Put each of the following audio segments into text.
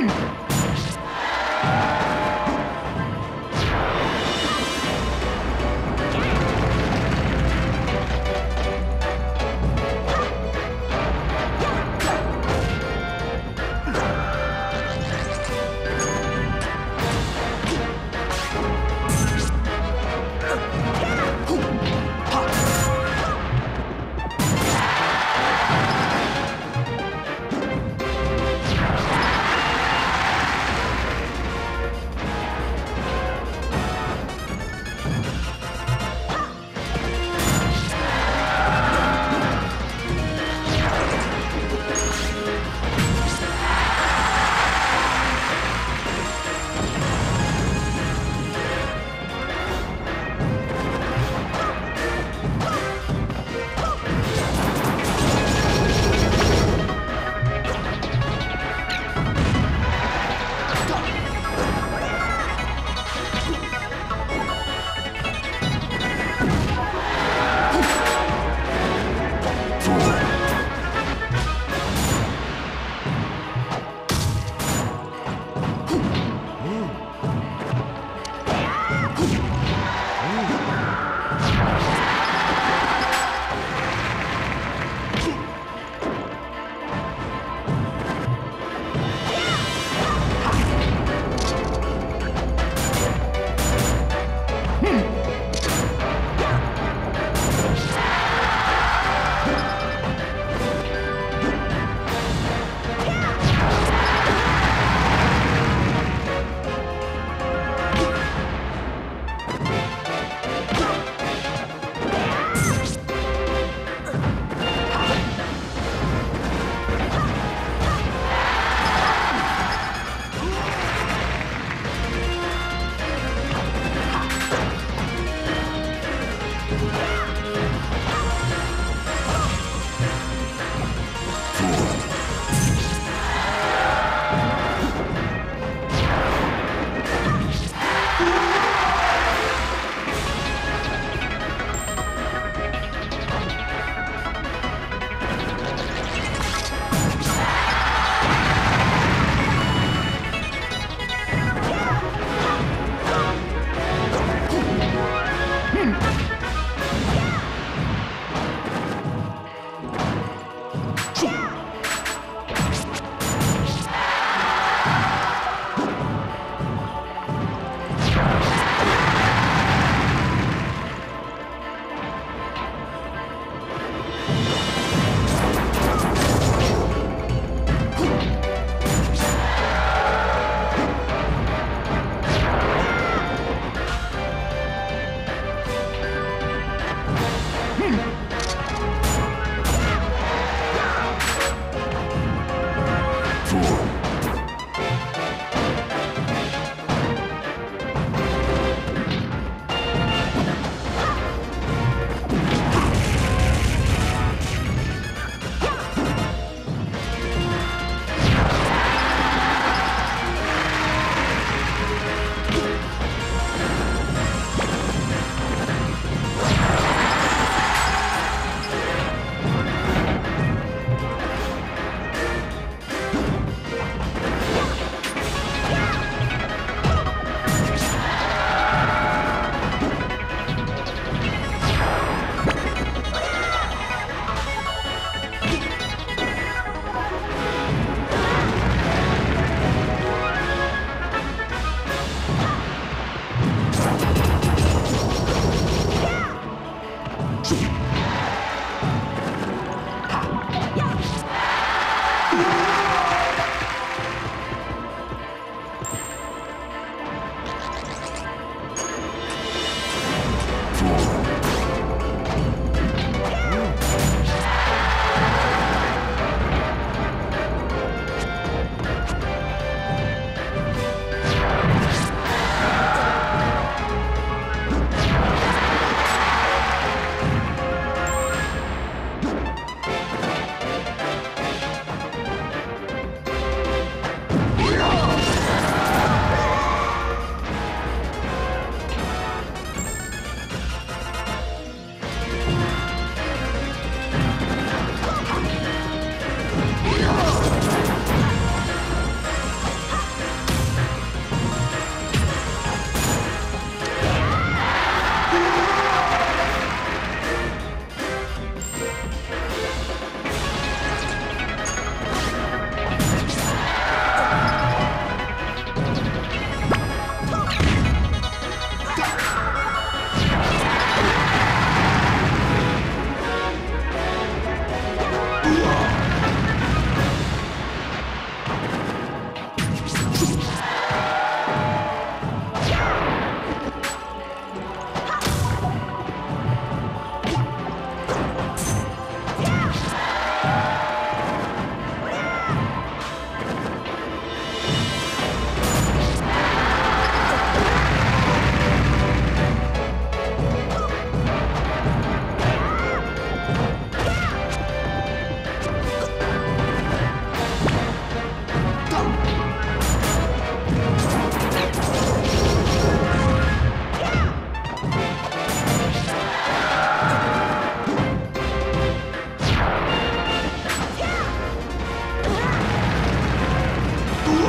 Run!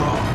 strong.